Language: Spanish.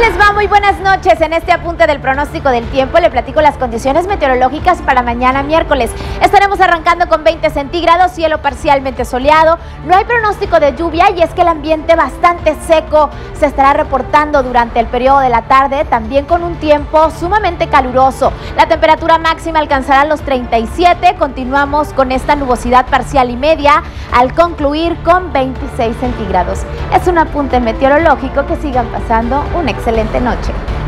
les va? Muy buenas noches. En este apunte del pronóstico del tiempo le platico las condiciones meteorológicas para mañana miércoles. Estaremos arrancando con 20 centígrados, cielo parcialmente soleado. No hay pronóstico de lluvia y es que el ambiente bastante seco se estará reportando durante el periodo de la tarde, también con un tiempo sumamente caluroso. La temperatura máxima alcanzará los 37. Continuamos con esta nubosidad parcial y media al concluir con 26 centígrados. Es un apunte meteorológico que sigan pasando una excelente noche.